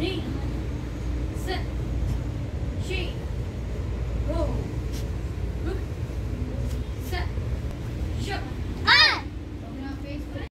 Me.